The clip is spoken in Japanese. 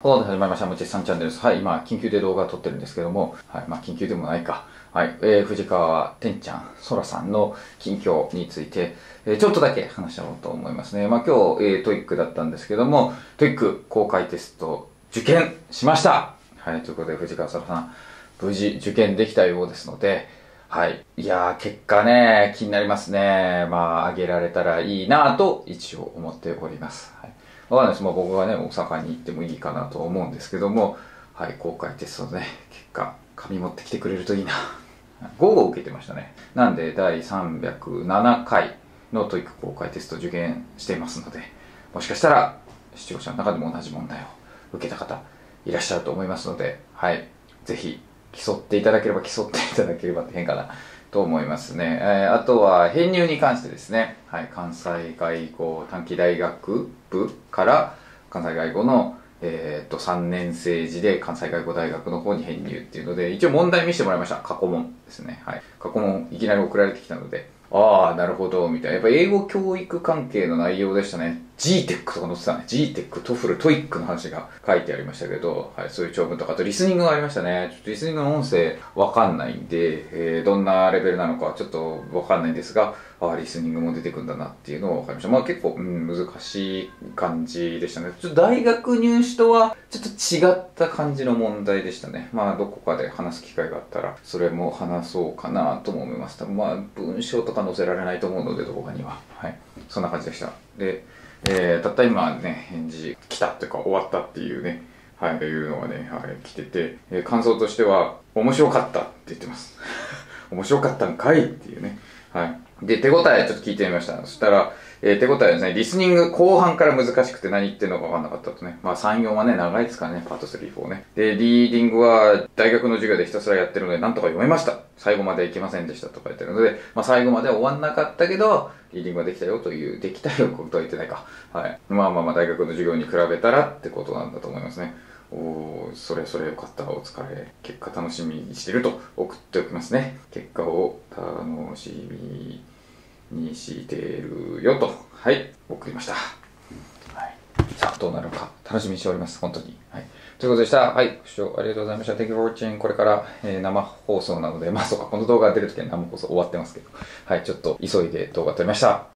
はい、始まりました。もちさんチャンネルです。はい、今、緊急で動画を撮ってるんですけども、はい、まあ、緊急でもないか。はい、えー、藤川天ちゃん、そらさんの近況について、えー、ちょっとだけ話し合おうと思いますね。まあ、今日、えー、 TOEICだったんですけども、 TOEIC公開テスト受験しましたはい、ということで、藤川そらさん、無事受験できたようですので、はい。いやー、結果ね、気になりますね。まあ、上げられたらいいなと、一応思っております。はいわかんないです。まあ、僕がね、大阪に行ってもいいかなと思うんですけども、はい、公開テストのね、結果、紙持ってきてくれるといいな。午後受けてましたね。なんで、第307回の TOEIC公開テスト受験していますので、もしかしたら、視聴者の中でも同じ問題を受けた方、いらっしゃると思いますので、はい、ぜひ、競っていただければ、競っていただければって変かな。と思いますね。えー、あとは編入に関してですね、はい、関西外大短期大学部から関西外語の、えー、っと3年生時で関西外語大学の方に編入っていうので、一応問題見せてもらいました。過去問ですね。はい。過去問いきなり送られてきたので、ああ、なるほど、みたいな。やっぱ英語教育関係の内容でしたね。GTEC とか載ってたね。GTEC、TOEFL、TOIC の話が書いてありましたけど、はい、そういう長文とか、あとリスニングがありましたね。ちょっとリスニングの音声わかんないんで、えー、どんなレベルなのかちょっとわかんないんですが、ああ、リスニングも出てくんだなっていうのを分かりました。まあ結構、うん、難しい感じでしたね。ちょっと大学入試とはちょっと違った感じの問題でしたね。まあどこかで話す機会があったら、それも話そうかなとも思います。まあ文章とか載せられないと思うので、動画には。はい。そんな感じでした。で、えー、たった今ね、返事来たというか終わったっていうね、はい、いうのがね、はい、来てて、えー、感想としては、面白かったって言ってます。面白かったんかいっていうね。はい。で、手応えちょっと聞いてみました。そしたら、えー、手応えですね、リスニング後半から難しくて何言ってるのか分かんなかったとね。まあ3、4はね、長いですからね、パート3、4ね。で、リーディングは大学の授業でひたすらやってるので、なんとか読めました。最後までいけませんでしたとか言ってるので、まあ最後まで終わんなかったけど、リーディングはできたよという、できたよことは言ってないか。はい。まあまあまあ大学の授業に比べたらってことなんだと思いますね。おそれそれよかった。お疲れ。結果楽しみにしてると送っておきますね。結果を楽しみにしてるよと。はい。送りました。はい。さあ、どうなるのか楽しみにしております。本当に。はい。ということでした。はい。ご視聴ありがとうございました。Thank you for watching. これから、えー、生放送なので、まあそうか、この動画が出るときは生放送終わってますけど、はい。ちょっと急いで動画撮りました。